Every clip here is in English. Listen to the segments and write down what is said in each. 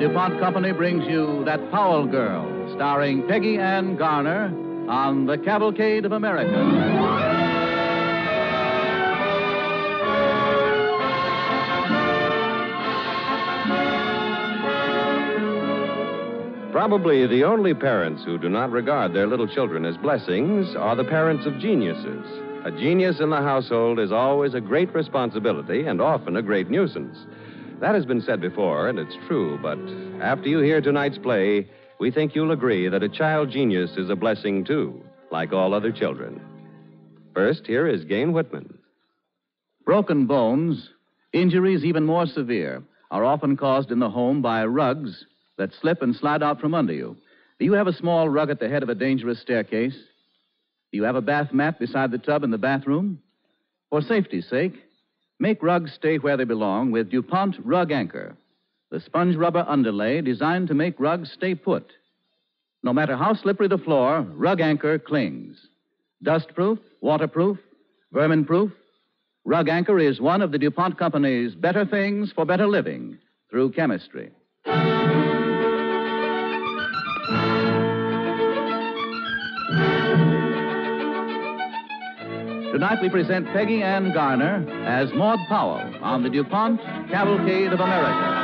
DuPont Company brings you That Powell Girl, starring Peggy Ann Garner on The Cavalcade of America. Probably the only parents who do not regard their little children as blessings are the parents of geniuses. A genius in the household is always a great responsibility and often a great nuisance. That has been said before, and it's true, but after you hear tonight's play, we think you'll agree that a child genius is a blessing, too, like all other children. First, here is Gayne Whitman. Broken bones, injuries even more severe, are often caused in the home by rugs that slip and slide out from under you. Do you have a small rug at the head of a dangerous staircase? Do you have a bath mat beside the tub in the bathroom? For safety's sake, make rugs stay where they belong with DuPont Rug Anchor, the sponge rubber underlay designed to make rugs stay put. No matter how slippery the floor, Rug Anchor clings. Dustproof, waterproof, vermin proof, Rug Anchor is one of the DuPont Company's better things for better living through chemistry. Tonight we present Peggy Ann Garner as Maud Powell on the DuPont Cavalcade of America.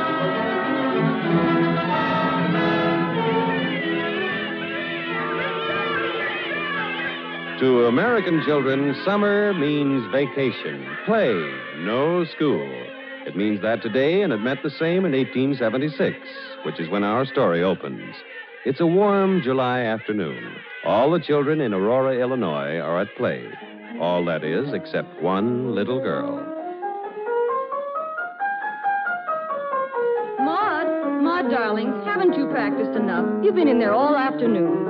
To American children, summer means vacation, play, no school. It means that today, and it meant the same in 1876, which is when our story opens. It's a warm July afternoon. All the children in Aurora, Illinois are at play. All that is, except one little girl. Maud, Maud, darling, haven't you practiced enough? You've been in there all afternoon.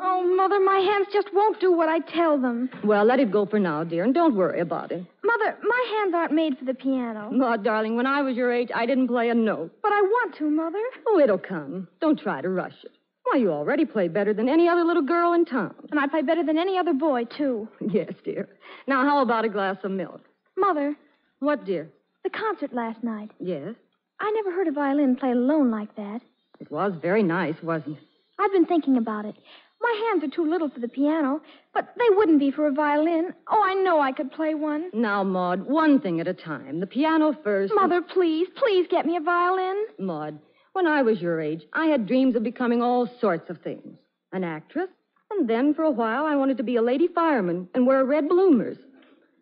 Oh, Mother, my hands just won't do what I tell them. Well, let it go for now, dear, and don't worry about it. Mother, my hands aren't made for the piano. Maud, darling, when I was your age, I didn't play a note. But I want to, Mother. Oh, it'll come. Don't try to rush it. Why, you already play better than any other little girl in town. And I play better than any other boy, too. Yes, dear. Now, how about a glass of milk? Mother, What, dear? the concert last night. Yes. I never heard a violin played alone like that. It was very nice, wasn't it? I've been thinking about it. My hands are too little for the piano, but they wouldn't be for a violin. Oh, I know I could play one. Now, Maud, one thing at a time. The piano first. Mother, please, please get me a violin. Maud, when I was your age, I had dreams of becoming all sorts of things an actress, and then for a while I wanted to be a lady fireman and wear red bloomers.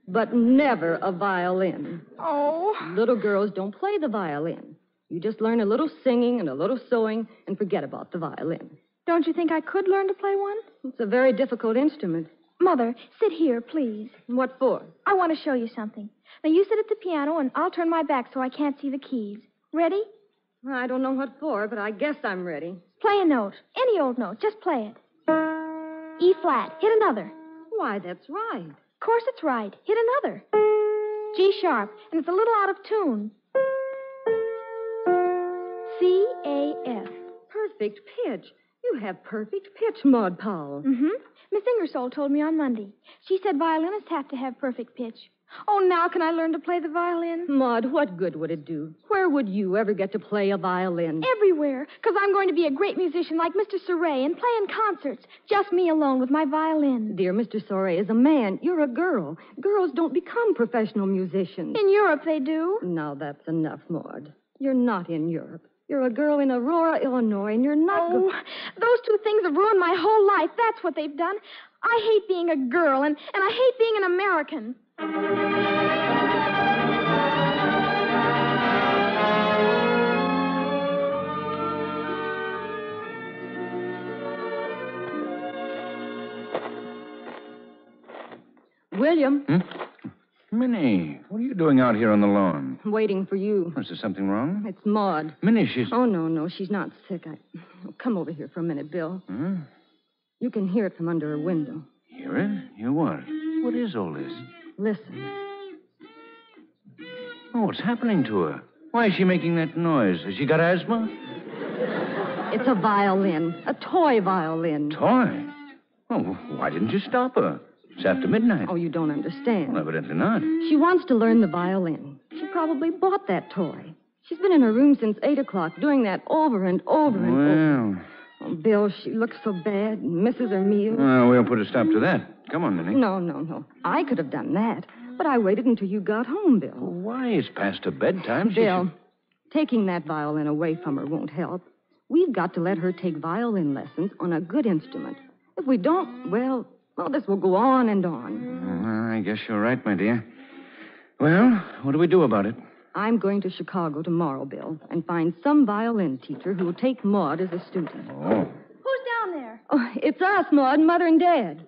But never a violin. Oh. Little girls don't play the violin. You just learn a little singing and a little sewing and forget about the violin. Don't you think I could learn to play one? It's a very difficult instrument. Mother, sit here, please. What for? I want to show you something. Now, you sit at the piano, and I'll turn my back so I can't see the keys. Ready? I don't know what for, but I guess I'm ready. Play a note. Any old note. Just play it. E flat. Hit another. Why, that's right. Of course it's right. Hit another. G sharp, and it's a little out of tune. C A F. Perfect pitch. You have perfect pitch, Maud Powell. Mm-hmm. Miss Ingersoll told me on Monday. She said violinists have to have perfect pitch. Oh, now can I learn to play the violin? Maud, what good would it do? Where would you ever get to play a violin? Everywhere, because I'm going to be a great musician like Mr. Sauret and play in concerts. Just me alone with my violin. Dear Mr. Sauret is a man. You're a girl. Girls don't become professional musicians. In Europe, they do. Now that's enough, Maud. You're not in Europe. You're a girl in Aurora, Illinois, and you're not. Oh, those two things have ruined my whole life. That's what they've done. I hate being a girl, and, and I hate being an American. William, hmm? Minnie, what are you doing out here on the lawn? waiting for you. Is there something wrong? It's Maud. Minnie, she's. Oh, no, no, she's not sick. I... Come over here for a minute, Bill. Huh? You can hear it from under her window. Hear it? Hear what? What is all this? Listen. Oh, what's happening to her? Why is she making that noise? Has she got asthma? It's a violin, a toy violin. Toy? Oh, why didn't you stop her? It's after midnight. Oh, you don't understand. Well, evidently not. She wants to learn the violin. She probably bought that toy. She's been in her room since 8 o'clock, doing that over and over and over. Well, Oh, Bill, she looks so bad and misses her meals. well, we'll put a stop to that. Come on, Minnie. No, no, no. I could have done that. But I waited until you got home, Bill. Why? It's past her bedtime. She Bill, should- taking that violin away from her won't help. We've got to let her take violin lessons on a good instrument. If we don't, well, well, this will go on and on. Well, I guess you're right, my dear. Well, what do we do about it? I'm going to Chicago tomorrow, Bill, and find some violin teacher who will take Maud as a student. Oh. Who's down there? Oh, it's us, Maud, Mother and Dad.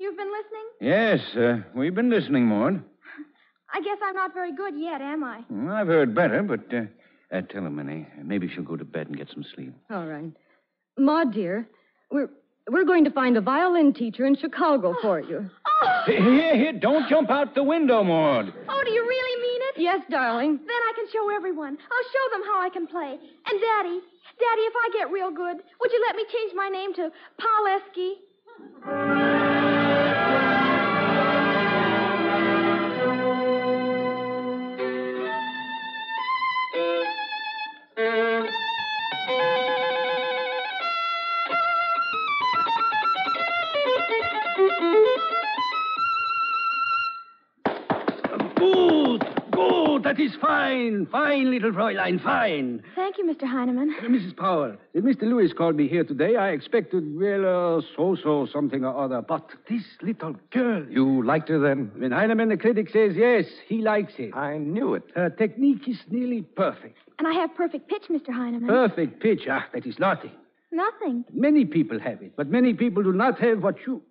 You've been listening? Yes, uh, we've been listening, Maud. I guess I'm not very good yet, am I? Well, I've heard better, but uh, uh, tell her, Minnie. Maybe she'll go to bed and get some sleep. All right. Maud, dear, we're we're going to find a violin teacher in Chicago for you. Oh, Here, here, here, don't jump out the window, Maud. oh, do you really mean it? Yes, darling. Then I can show everyone. I'll show them how I can play. And Daddy, Daddy, if I get real good, would you let me change my name to Pauleski? Is fine. Fine, little Fräulein, fine. Thank you, Mr. Heineman. Uh, Mrs. Powell, uh, Mr. Lewis called me here today. I expected, well, uh, so-so something or other. But this little girl... You liked her then? When Heineman, the critic, says yes, he likes it. I knew it. Her technique is nearly perfect. And I have perfect pitch, Mr. Heineman. Perfect pitch. Ah, that is nothing. Nothing. Many people have it, but many people do not have what you...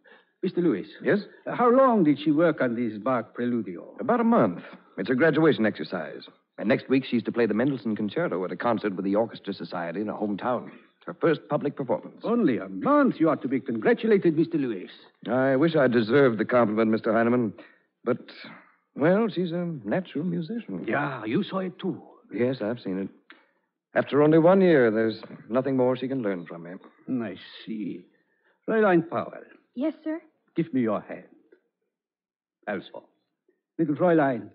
Mr. Lewis. Yes? uh, how long did she work on this Bach Preludio? About a month. It's her graduation exercise. And next week she's to play the Mendelssohn Concerto at a concert with the Orchestra Society in her hometown. It's her first public performance. Only a month. You ought to be congratulated, Mr. Lewis. I wish I deserved the compliment, Mr. Heineman. But, well, she's a natural musician. Yeah, you saw it too. Yes, I've seen it. After only one year, there's nothing more she can learn from me. I see. Fräulein Powell, Yes, sir. give me your hand. Also, little Fräulein,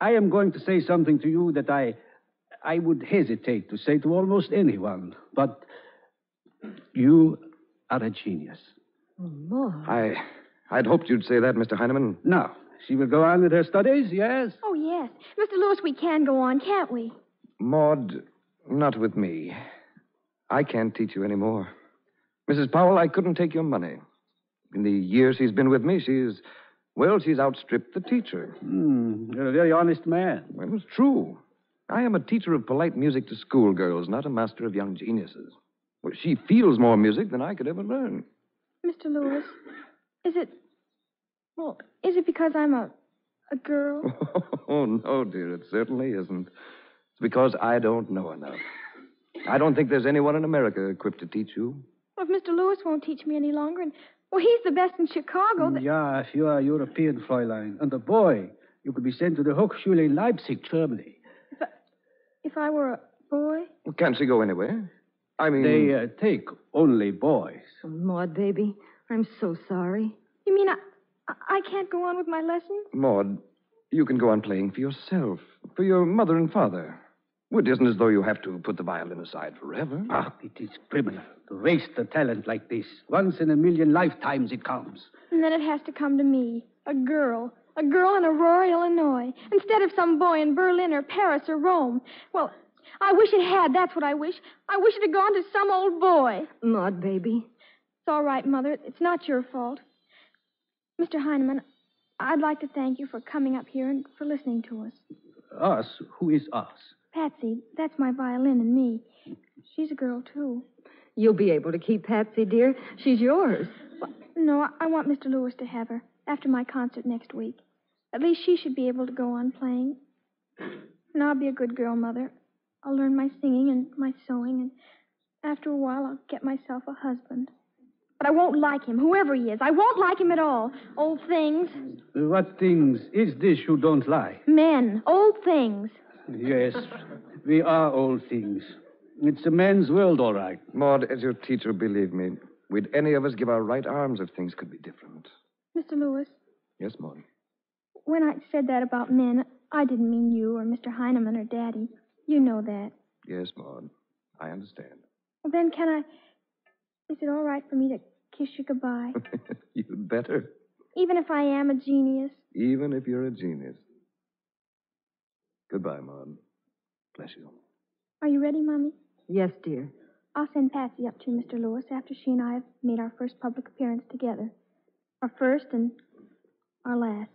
I am going to say something to you that I, I would hesitate to say to almost anyone, but you are a genius. Oh, Maud. I, I'd hoped you'd say that, Mr. Heineman. Now, she will go on with her studies, yes? Oh, yes. Mr. Lewis, we can go on, can't we? Maud, not with me. I can't teach you anymore. Mrs. Powell, I couldn't take your money. In the years she's been with me, she's, well, she's outstripped the teacher. Hmm, you're a very honest man. Well, it's true. I am a teacher of polite music to schoolgirls, not a master of young geniuses. Well, she feels more music than I could ever learn. Mr. Lewis, is it. Well, is it because I'm a. a girl? oh, no, dear, it certainly isn't. It's because I don't know enough. I don't think there's anyone in America equipped to teach you. Well, if Mr. Lewis won't teach me any longer, and. Well, he's the best in Chicago. th- Yeah, if you are European, Fräulein, and a boy, you could be sent to the Hochschule in Leipzig, Germany. If I were a boy? Well, can't she go anywhere? I mean, They uh, take only boys. Oh, Maud, baby, I'm so sorry. You mean I. I- I can't go on with my lessons? Maud, you can go on playing for yourself, for your mother and father. Well, It isn't as though you have to put the violin aside forever. Ah, it is criminal to waste a talent like this. Once in a million lifetimes it comes. And then it has to come to me, a girl. A girl in Aurora, Illinois, instead of some boy in Berlin or Paris or Rome. Well, I wish it had, that's what I wish. I wish it had gone to some old boy. Maud, baby. It's all right, Mother. It's not your fault. Mr. Heineman, I'd like to thank you for coming up here and for listening to us. Us? Who is us? Patsy, that's my violin and me. She's a girl, too. You'll be able to keep Patsy, dear. She's yours. No, I- I want Mr. Lewis to have her after my concert next week. At least she should be able to go on playing. And I'll be a good girl, Mother. I'll learn my singing and my sewing, and after a while, I'll get myself a husband. But I won't like him, whoever he is. I won't like him at all. Old things. What things is this you don't like? Men. Old things. Yes, we are old things. It's a man's world, all right. Maud, as your teacher, believe me, we'd any of us give our right arms if things could be different. Mr. Lewis, Yes, Maud. when I said that about men, I didn't mean you or Mr. Heineman or Daddy. You know that. Yes, Maud. I understand. Well, then, can I. Is it all right for me to kiss you goodbye? You'd better. Even if I am a genius? Even if you're a genius. Goodbye, Maud. Bless you. Are you ready, Mommy? Yes, dear. I'll send Patsy up to Mr. Lewis after she and I have made our first public appearance together. Our first and our last.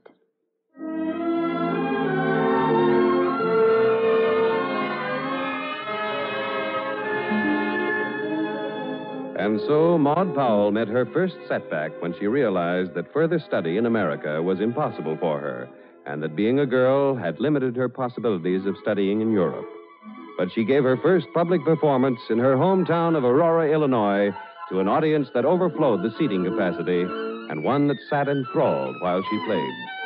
And so Maud Powell met her first setback when she realized that further study in America was impossible for her, and that being a girl had limited her possibilities of studying in Europe. But she gave her first public performance in her hometown of Aurora, Illinois, to an audience that overflowed the seating capacity and one that sat enthralled while she played.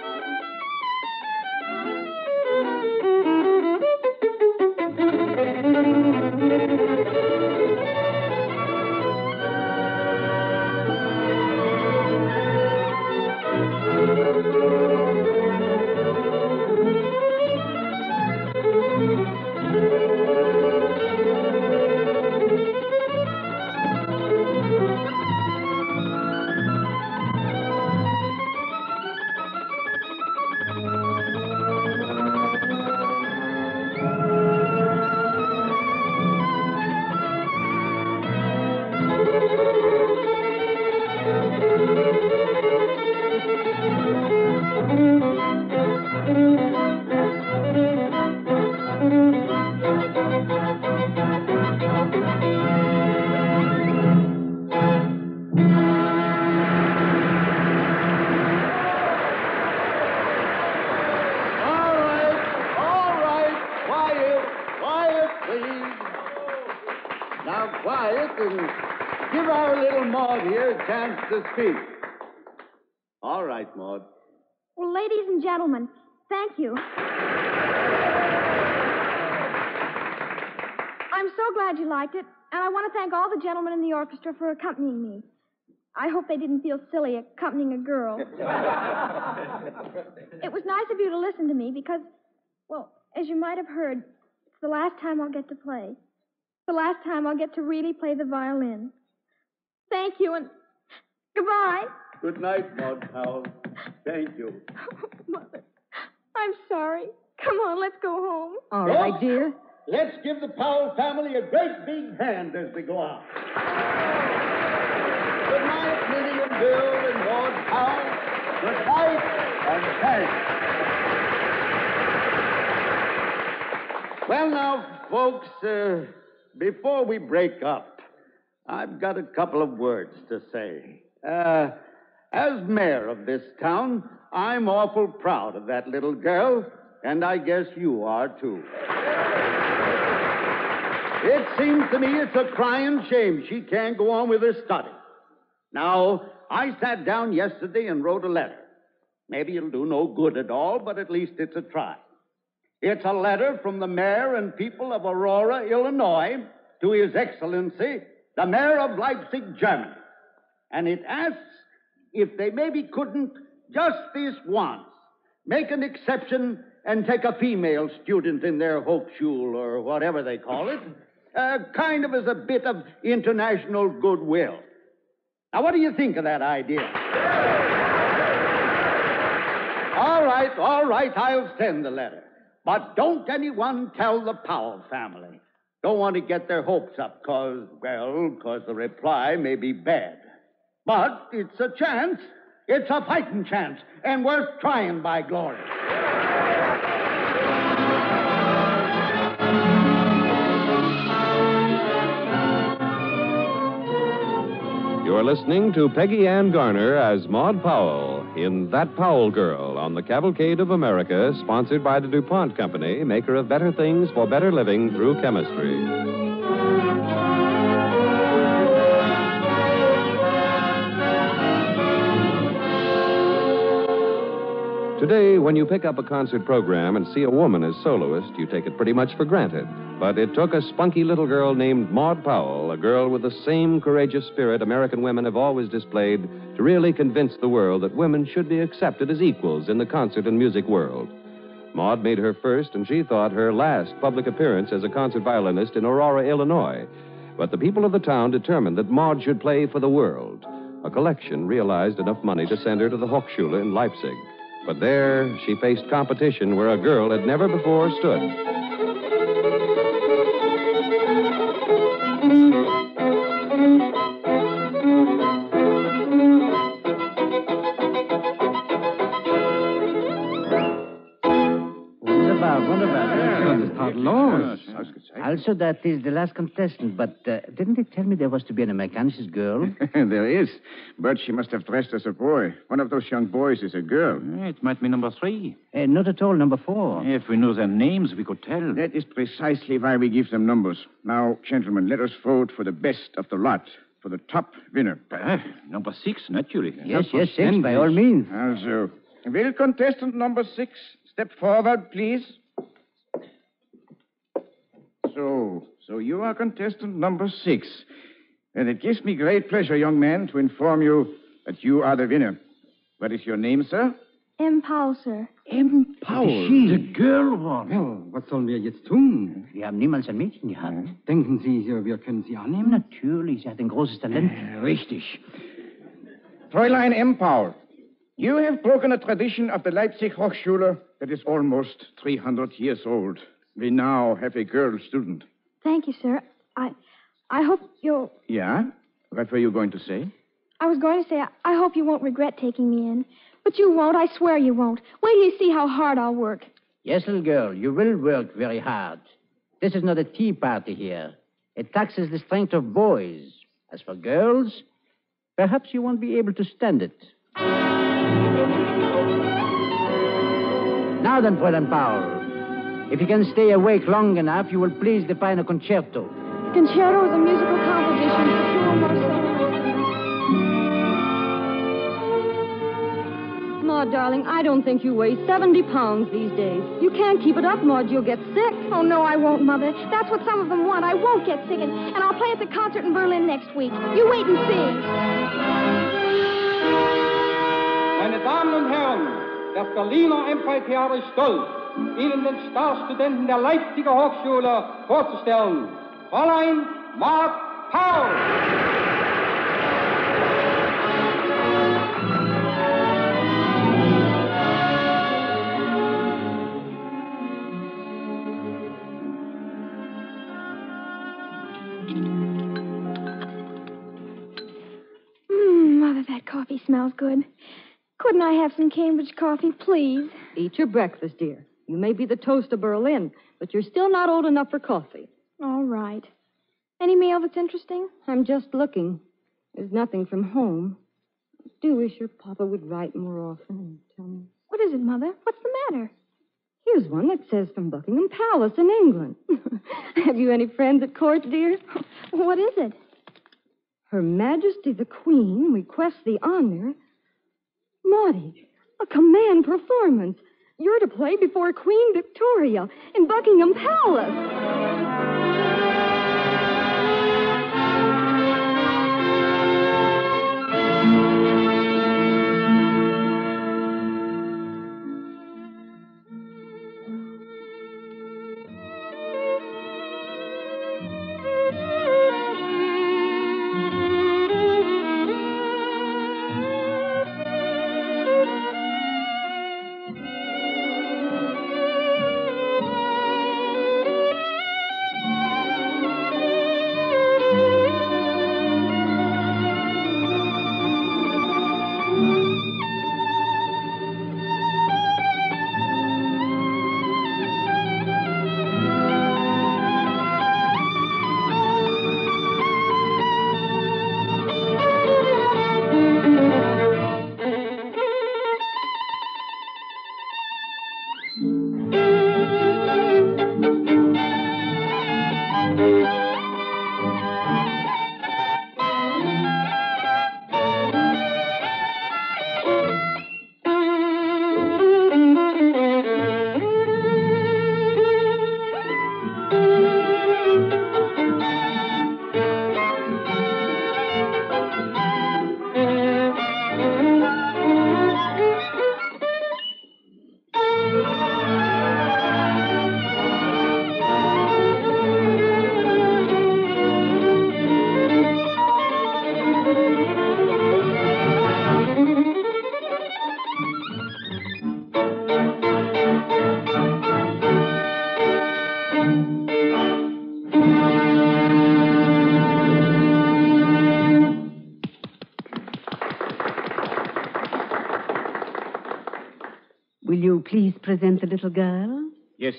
Speak. All right, Maud. Well, ladies and gentlemen, thank you. I'm so glad you liked it, and I want to thank all the gentlemen in the orchestra for accompanying me. I hope they didn't feel silly accompanying a girl. it was nice of you to listen to me because, well, as you might have heard, it's the last time I'll get to play. It's the last time I'll get to really play the violin. Thank you, and goodbye. Good night, Maud Powell. Thank you. Mother, I'm sorry. Come on, let's go home. All right, dear. Let's give the Powell family a great big hand as they go out. Good night, Minnie and Bill and Maud Powell. Good night and thanks. Well, now, folks, uh, before we break up, I've got a couple of words to say. Uh, as mayor of this town, I'm awful proud of that little girl, and I guess you are too. It seems to me it's a crying shame she can't go on with her study. Now, I sat down yesterday and wrote a letter. Maybe it'll do no good at all, but at least it's a try. It's a letter from the mayor and people of Aurora, Illinois, to His Excellency, the mayor of Leipzig, Germany. And it asks if they maybe couldn't, just this once, make an exception and take a female student in their Hochschule or whatever they call it, uh, kind of as a bit of international goodwill. Now, what do you think of that idea? All right, all right, I'll send the letter. But don't anyone tell the Powell family. Don't want to get their hopes up, because, well, because the reply may be bad. But it's a chance. It's a fighting chance, and worth trying, by glory. You're listening to Peggy Ann Garner as Maud Powell in That Powell Girl on the Cavalcade of America, sponsored by the DuPont Company, maker of better things for better living through chemistry. Today, when you pick up a concert program and see a woman as soloist, you take it pretty much for granted. But it took a spunky little girl named Maud Powell, a girl with the same courageous spirit American women have always displayed, to really convince the world that women should be accepted as equals in the concert and music world. Maud made her first and she thought her last public appearance as a concert violinist in Aurora, Illinois. But the people of the town determined that Maud should play for the world. A collection realized enough money to send her to the Hochschule in Leipzig. But there, she faced competition where a girl had never before stood. Wunderbar, wunderbar. Das hat los. Also, that is the last contestant, but uh, didn't they tell me there was to be an Amerikanisches girl? there is, but she must have dressed as a boy. One of those young boys is a girl. It might be number three. Uh, not at all, number four. If we knew their names, we could tell. That is precisely why we give them numbers. Now, gentlemen, let us vote for the best of the lot, for the top winner. Ah, number six, naturally. Yes, yes, six, by all means. Also, will contestant number six step forward, please? So, so you are contestant number six. And it gives me great pleasure, young man, to inform you that you are the winner. What is your name, sir? M. Powell, sir. M. Powell. Sie. The girl one. Well, was sollen wir jetzt tun? Wir haben niemals ein Mädchen gehabt. Denken Sie, wir können sie annehmen? Natürlich, sie hat ein großes Talent. Richtig. Fräulein M. Powell, you have broken a tradition of the Leipzig Hochschule that is almost 300 years old. We now have a girl student. Thank you, sir. I I hope you'll Yeah? What were you going to say? I was going to say I hope you won't regret taking me in. But you won't, I swear you won't. Wait till you see how hard I'll work. Yes, little girl, you will work very hard. This is not a tea party here. It taxes the strength of boys. As for girls, perhaps you won't be able to stand it. Now then, Fräulein Powell, if you can stay awake long enough, you will please define a concerto. Concerto is a musical composition for two or more singers. Maud, darling, I don't think you weigh 70 pounds these days. You can't keep it up, Maud. You'll get sick. Oh, no, I won't, Mother. That's what some of them want. I won't get sick, and, and I'll play at the concert in Berlin next week. You wait and see. Meine Damen und Herren, das Berliner Amphitheater ist stolz, Ihnen den Starstudenten der Leipziger Hochschule vorzustellen. Fräulein Maud Paul. Mmm, Mother, that coffee smells good. Couldn't I have some Cambridge coffee, please? Eat your breakfast, dear. You may be the toast of Berlin, but you're still not old enough for coffee. All right. Any mail that's interesting? I'm just looking. There's nothing from home. I do wish your papa would write more often and tell me. What is it, Mother? What's the matter? Here's one that says from Buckingham Palace in England. Have you any friends at court, dear? What is it? Her Majesty the Queen requests the honor. Maudie, a command performance. You're to play before Queen Victoria in Buckingham Palace.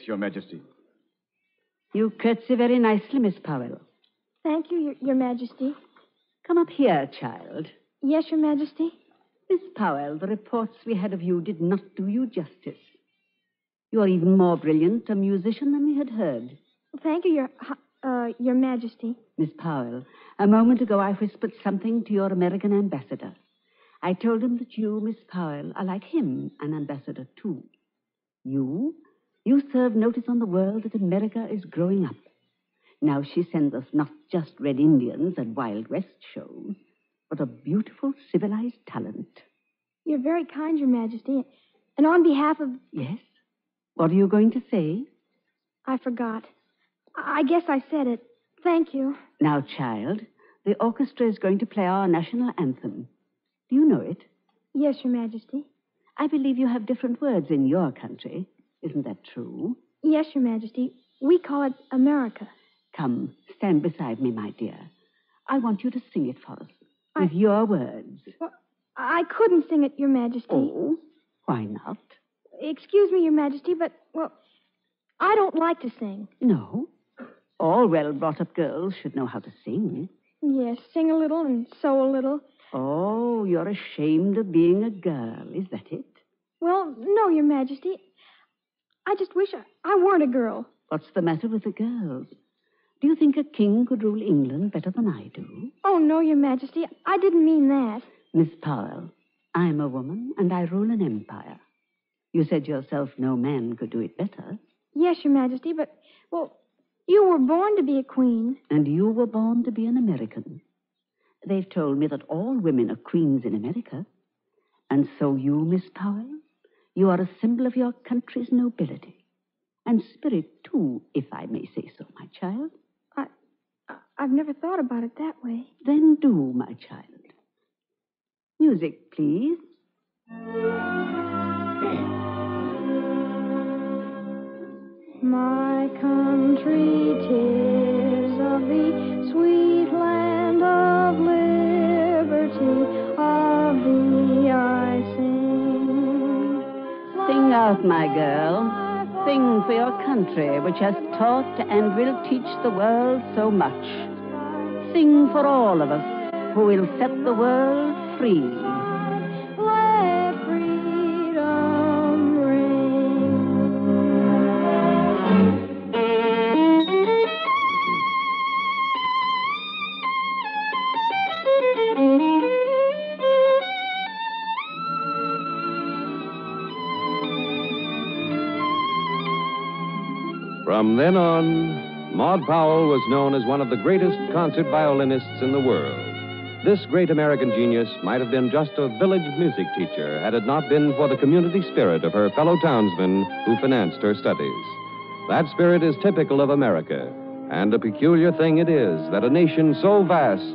Your Majesty. You curtsy very nicely, Miss Powell. Thank you, Your, Your Majesty. Come up here, child. Yes, Your Majesty. Miss Powell, the reports we had of you did not do you justice. You are even more brilliant a musician than we had heard. Thank you, Your, uh, Your Majesty. Miss Powell, a moment ago I whispered something to your American ambassador. I told him that you, Miss Powell, are like him, an ambassador, too. You, you serve notice on the world that America is growing up. Now she sends us not just red Indians and Wild West shows, but a beautiful, civilized talent. You're very kind, Your Majesty. And on behalf of. Yes? What are you going to say? I forgot. I guess I said it. Thank you. Now, child, the orchestra is going to play our national anthem. Do you know it? Yes, Your Majesty. I believe you have different words in your country. Isn't that true? Yes, Your Majesty. We call it America. Come, stand beside me, my dear. I want you to sing it for us with your words. Well, I couldn't sing it, Your Majesty. Oh, why not? Excuse me, Your Majesty, but, well, I don't like to sing. No. All well brought up girls should know how to sing. Yes, sing a little and sew a little. Oh, you're ashamed of being a girl, is that it? Well, no, Your Majesty. I just wish I, I weren't a girl. What's the matter with the girls? Do you think a king could rule England better than I do? Oh, no, Your Majesty. I didn't mean that. Miss Powell, I'm a woman and I rule an empire. You said yourself no man could do it better. Yes, Your Majesty, but, well, you were born to be a queen. And you were born to be an American. They've told me that all women are queens in America. And so you, Miss Powell, you are a symbol of your country's nobility. And spirit, too, if I may say so, my child. I, I've never thought about it that way. Then do, my child. Music, please. My country, tis of the sweet out, my girl. Sing for your country, which has taught and will teach the world so much. Sing for all of us who will set the world free. From then on, Maud Powell was known as one of the greatest concert violinists in the world. This great American genius might have been just a village music teacher had it not been for the community spirit of her fellow townsmen who financed her studies. That spirit is typical of America, and a peculiar thing it is that a nation so vast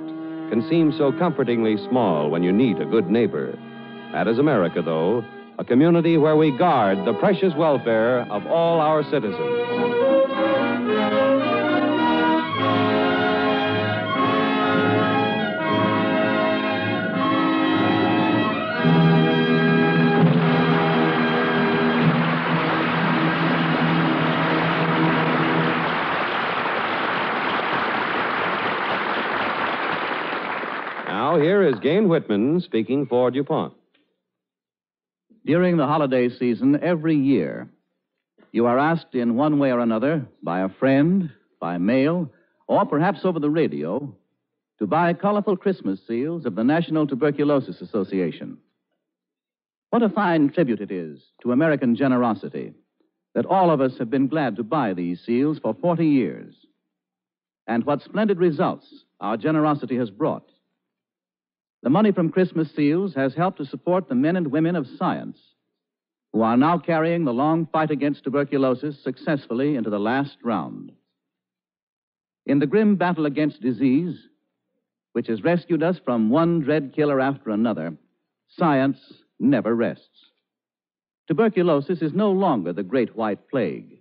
can seem so comfortingly small when you need a good neighbor. That is America, though, a community where we guard the precious welfare of all our citizens. Now, here is Gayne Whitman speaking for DuPont. During the holiday season, every year, you are asked in one way or another, by a friend, by mail, or perhaps over the radio, to buy colorful Christmas seals of the National Tuberculosis Association. What a fine tribute it is to American generosity that all of us have been glad to buy these seals for 40 years. And what splendid results our generosity has brought. The money from Christmas seals has helped to support the men and women of science who are now carrying the long fight against tuberculosis successfully into the last round. In the grim battle against disease, which has rescued us from one dread killer after another, science never rests. Tuberculosis is no longer the great white plague,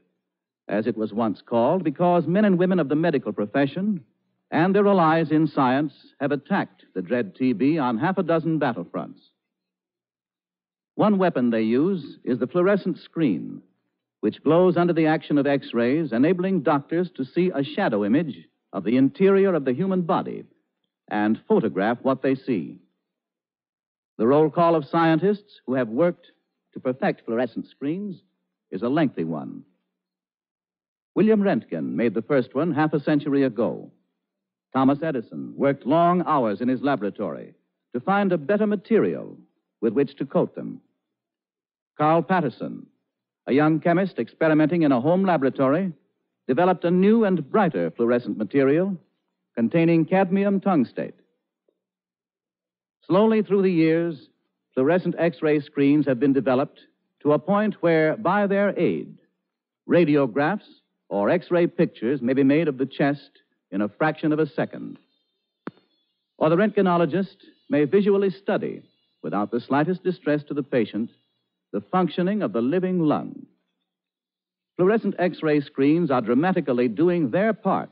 as it was once called, because men and women of the medical profession and their allies in science have attacked the dread TB on half a dozen battlefronts. One weapon they use is the fluorescent screen, which glows under the action of X rays, enabling doctors to see a shadow image of the interior of the human body and photograph what they see. The roll call of scientists who have worked to perfect fluorescent screens is a lengthy one. William Röntgen made the first one half a century ago. Thomas Edison worked long hours in his laboratory to find a better material with which to coat them. Carl Patterson, a young chemist experimenting in a home laboratory, developed a new and brighter fluorescent material containing cadmium tungstate. Slowly through the years, fluorescent X ray screens have been developed to a point where, by their aid, radiographs or X ray pictures may be made of the chest in a fraction of a second. Or the röntgenologist may visually study, without the slightest distress to the patient, the functioning of the living lung. Fluorescent X ray screens are dramatically doing their part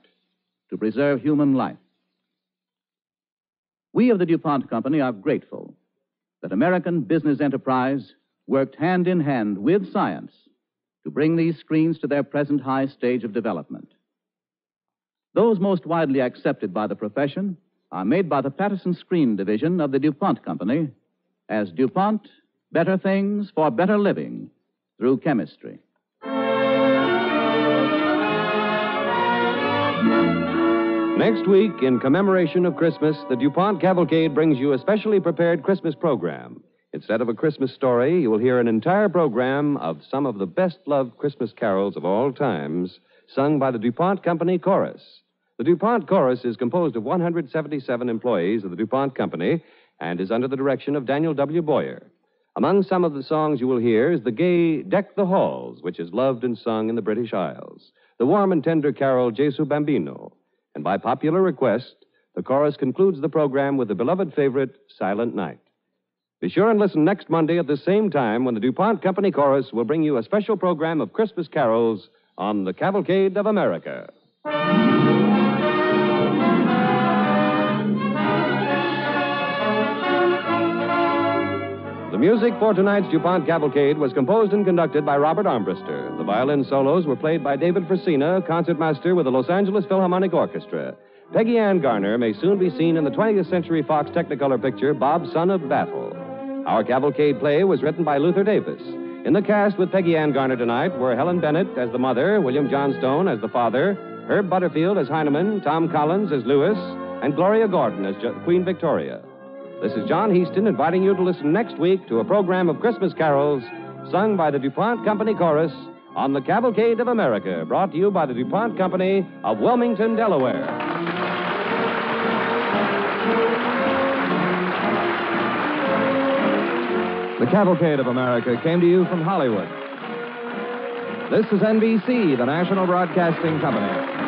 to preserve human life. We of the DuPont Company are grateful that American business enterprise worked hand in hand with science to bring these screens to their present high stage of development. Those most widely accepted by the profession are made by the Patterson Screen Division of the DuPont Company as DuPont Better Things for Better Living through Chemistry. Next week, in commemoration of Christmas, the DuPont Cavalcade brings you a specially prepared Christmas program. Instead of a Christmas story, you will hear an entire program of some of the best loved Christmas carols of all times, sung by the DuPont Company Chorus. The DuPont Chorus is composed of 177 employees of the DuPont Company and is under the direction of Daniel W. Boyer. Among some of the songs you will hear is the gay Deck the Halls, which is loved and sung in the British Isles, the warm and tender carol Jesu Bambino, and by popular request, the chorus concludes the program with the beloved favorite, Silent Night. Be sure and listen next Monday at the same time when the DuPont Company Chorus will bring you a special program of Christmas carols on the Cavalcade of America. The music for tonight's DuPont Cavalcade was composed and conducted by Robert Armbruster. The violin solos were played by David Frisina, concertmaster with the Los Angeles Philharmonic Orchestra. Peggy Ann Garner may soon be seen in the 20th Century Fox Technicolor picture Bob, Son of Battle. Our Cavalcade play was written by Luther Davis. In the cast with Peggy Ann Garner tonight were Helen Bennett as the mother, William Johnstone as the father, Herb Butterfield as Heineman, Tom Collins as Lewis, and Gloria Gordon as jo- Queen Victoria. This is John Heaston inviting you to listen next week to a program of Christmas carols sung by the DuPont Company Chorus on the Cavalcade of America, brought to you by the DuPont Company of Wilmington, Delaware. The Cavalcade of America came to you from Hollywood. This is NBC, the national broadcasting company.